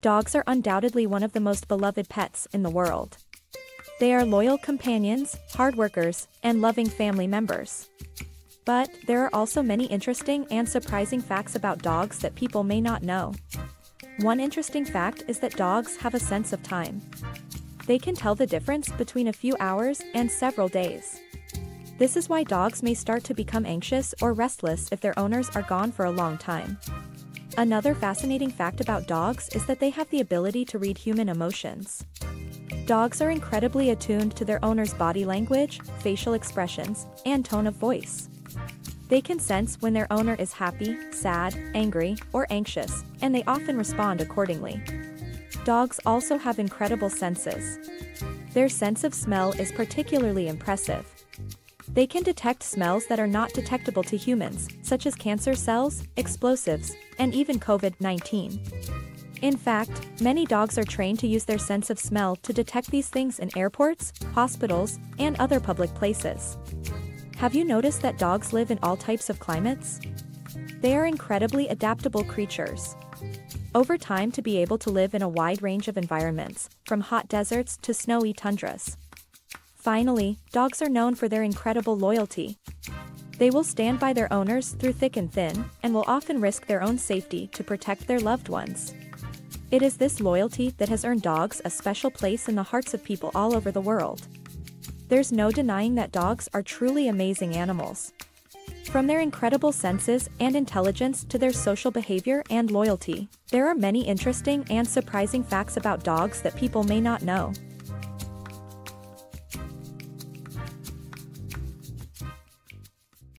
Dogs are undoubtedly one of the most beloved pets in the world. They are loyal companions, hard workers, and loving family members. But, there are also many interesting and surprising facts about dogs that people may not know. One interesting fact is that dogs have a sense of time. They can tell the difference between a few hours and several days. This is why dogs may start to become anxious or restless if their owners are gone for a long time. Another fascinating fact about dogs is that they have the ability to read human emotions. Dogs are incredibly attuned to their owner's body language, facial expressions, and tone of voice. They can sense when their owner is happy, sad, angry, or anxious, and they often respond accordingly. Dogs also have incredible senses. Their sense of smell is particularly impressive. They can detect smells that are not detectable to humans, such as cancer cells, explosives, and even COVID-19. In fact, many dogs are trained to use their sense of smell to detect these things in airports, hospitals, and other public places. Have you noticed that dogs live in all types of climates? They are incredibly adaptable creatures. Over time to be able to live in a wide range of environments, from hot deserts to snowy tundras. Finally, dogs are known for their incredible loyalty. They will stand by their owners through thick and thin, and will often risk their own safety to protect their loved ones. It is this loyalty that has earned dogs a special place in the hearts of people all over the world. There's no denying that dogs are truly amazing animals. From their incredible senses and intelligence to their social behavior and loyalty, there are many interesting and surprising facts about dogs that people may not know.